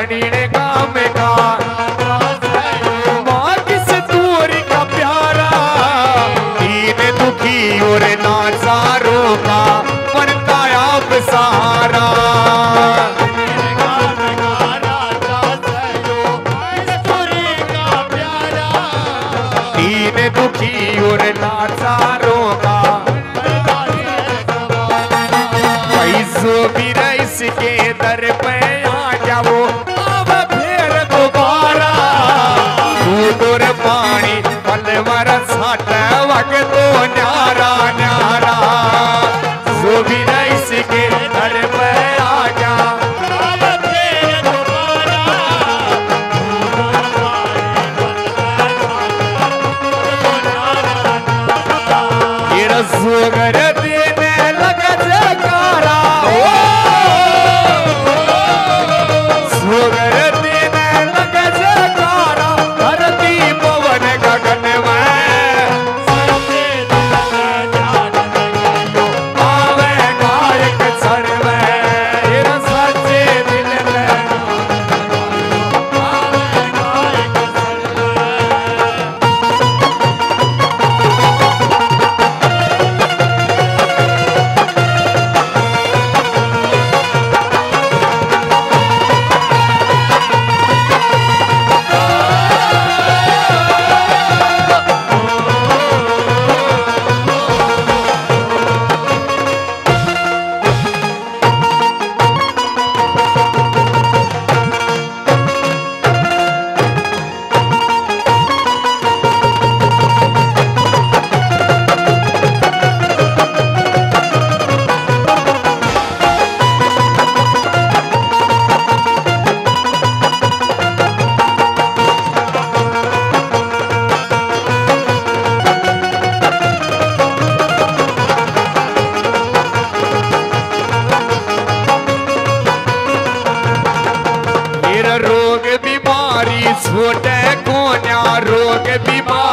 बनीने काम का माँ किस दूरी का प्यारा। तीन दुखी और नाजारों का बनता आप सहारा। दुखी और नाचारों का पैसों भी दर पर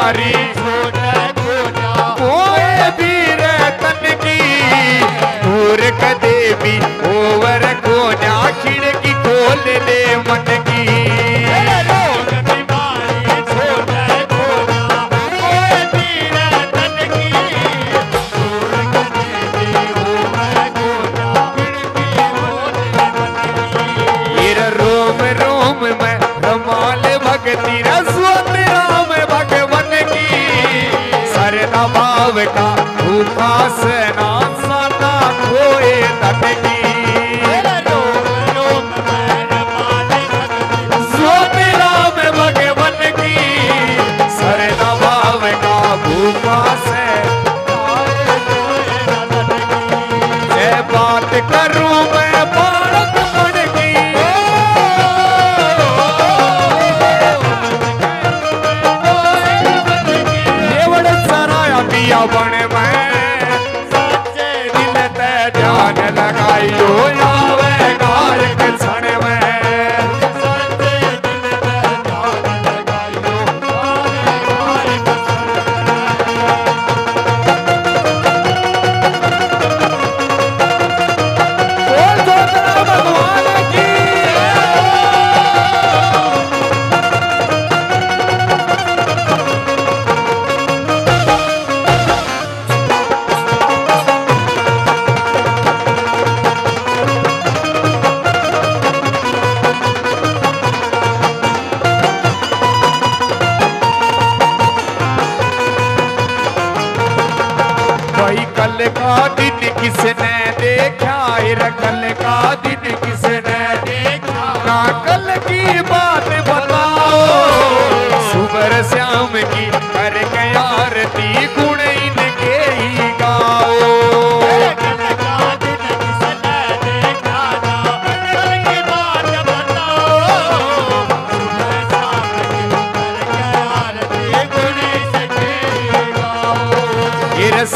तुम्हारी कोई भी रतन की पूर्ख देवी हर दबाव का भूखा सेना ಯಾವಣ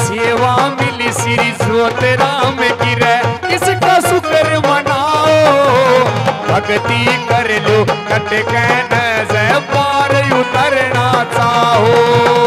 सेवा मिली श्री सोत राम की रे। इसका शुक्र मनाओ। भक्ति कर लो कट कहना जय पार उतरना चाहो।